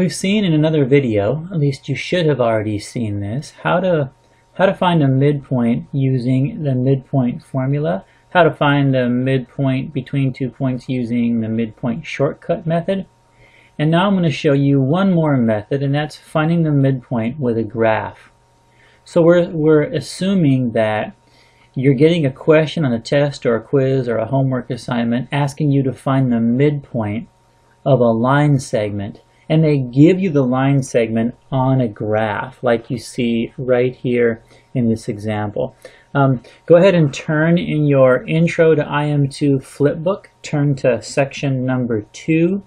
We've seen in another video, at least you should have already seen this, how to how to find a midpoint using the midpoint formula, how to find the midpoint between two points using the midpoint shortcut method. And now I'm going to show you one more method, and that's finding the midpoint with a graph. So we're, we're assuming that you're getting a question on a test or a quiz or a homework assignment asking you to find the midpoint of a line segment and they give you the line segment on a graph like you see right here in this example. Um, go ahead and turn in your Intro to IM2 flipbook, turn to section number 2.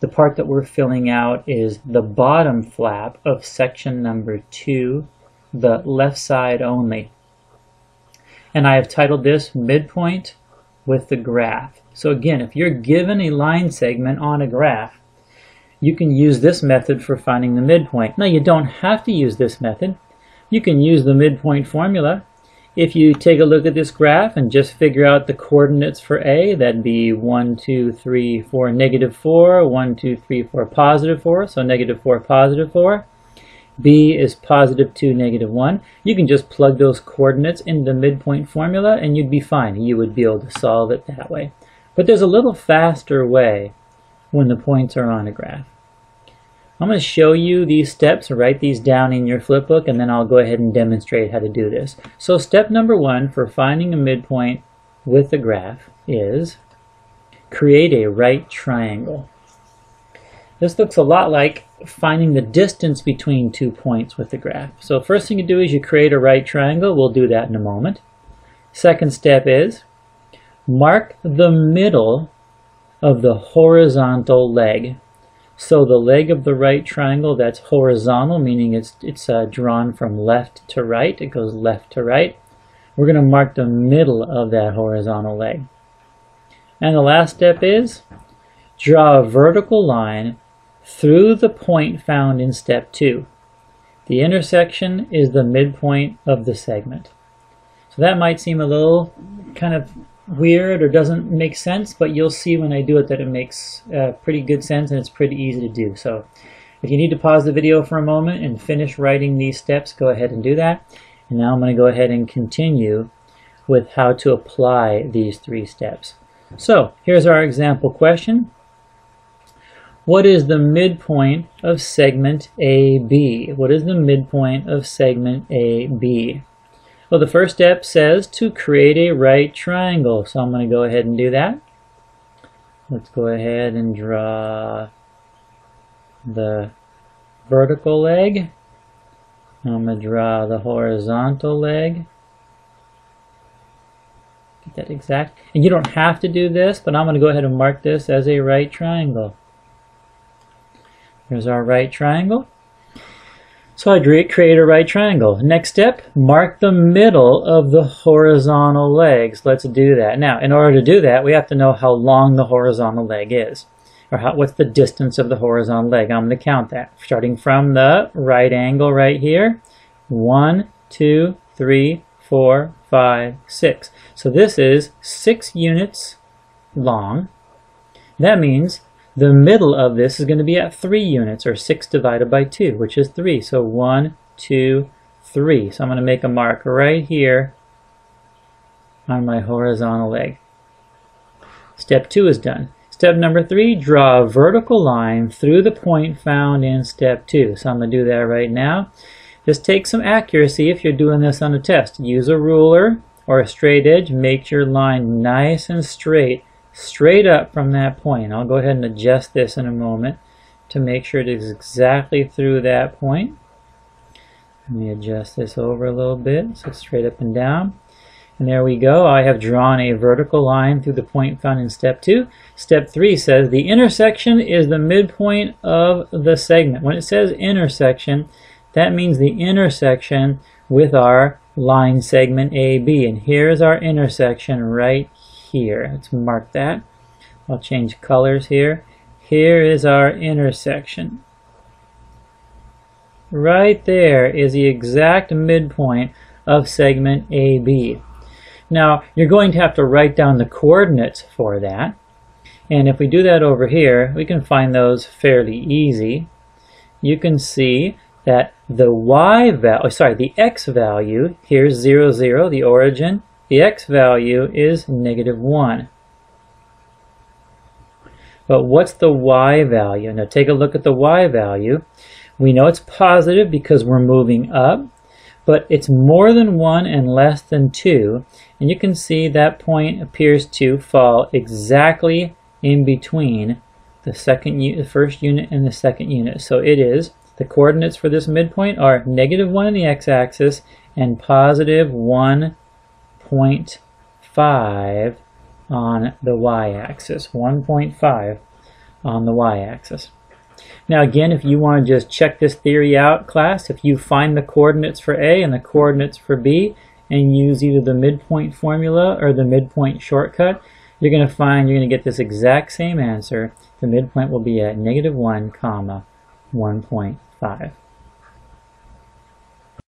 The part that we're filling out is the bottom flap of section number 2, the left side only. And I have titled this Midpoint with the Graph. So again, if you're given a line segment on a graph, you can use this method for finding the midpoint. Now you don't have to use this method. You can use the midpoint formula. If you take a look at this graph and just figure out the coordinates for A, that'd be 1, 2, 3, 4, negative 4, 1, 2, 3, 4, positive 4, so negative 4, positive 4. B is positive 2, negative 1. You can just plug those coordinates into the midpoint formula and you'd be fine. You would be able to solve it that way. But there's a little faster way when the points are on a graph. I'm going to show you these steps, write these down in your flipbook, and then I'll go ahead and demonstrate how to do this. So step number one for finding a midpoint with a graph is create a right triangle. This looks a lot like finding the distance between two points with the graph. So first thing you do is you create a right triangle. We'll do that in a moment. Second step is mark the middle of the horizontal leg. So the leg of the right triangle, that's horizontal, meaning it's, it's uh, drawn from left to right. It goes left to right. We're going to mark the middle of that horizontal leg. And the last step is draw a vertical line through the point found in step two. The intersection is the midpoint of the segment. So that might seem a little kind of weird or doesn't make sense, but you'll see when I do it that it makes uh, pretty good sense and it's pretty easy to do. So if you need to pause the video for a moment and finish writing these steps, go ahead and do that. And now I'm going to go ahead and continue with how to apply these three steps. So here's our example question. What is the midpoint of segment AB? What is the midpoint of segment AB? Well, the first step says to create a right triangle. So I'm going to go ahead and do that. Let's go ahead and draw the vertical leg. I'm going to draw the horizontal leg. Get that exact. And you don't have to do this, but I'm going to go ahead and mark this as a right triangle. Here's our right triangle. So I create a right triangle. Next step, mark the middle of the horizontal legs. Let's do that. Now, in order to do that, we have to know how long the horizontal leg is, or how, what's the distance of the horizontal leg. I'm going to count that, starting from the right angle right here. One, two, three, four, five, six. So this is six units long. That means the middle of this is going to be at 3 units, or 6 divided by 2, which is 3. So 1, 2, 3. So I'm going to make a mark right here on my horizontal leg. Step 2 is done. Step number 3, draw a vertical line through the point found in step 2. So I'm going to do that right now. Just take some accuracy if you're doing this on a test. Use a ruler or a straight edge. Make your line nice and straight straight up from that point. I'll go ahead and adjust this in a moment to make sure it is exactly through that point. Let me adjust this over a little bit so straight up and down. And there we go. I have drawn a vertical line through the point found in step 2. Step 3 says the intersection is the midpoint of the segment. When it says intersection, that means the intersection with our line segment AB. And here's our intersection right here. Let's mark that. I'll change colors here. Here is our intersection. Right there is the exact midpoint of segment AB. Now, you're going to have to write down the coordinates for that. And if we do that over here, we can find those fairly easy. you can see that the y value, oh, sorry, the x value, here's 0, 0, the origin, the x value is negative 1. But what's the y value? Now take a look at the y value. We know it's positive because we're moving up, but it's more than 1 and less than 2. And you can see that point appears to fall exactly in between the second the first unit and the second unit. So it is the coordinates for this midpoint are negative 1 on the x-axis and positive 1.5 on the y-axis. 1.5 on the y-axis. Now again, if you want to just check this theory out, class, if you find the coordinates for A and the coordinates for B and use either the midpoint formula or the midpoint shortcut, you're going to find you're going to get this exact same answer. The midpoint will be at negative 1 comma 1.5.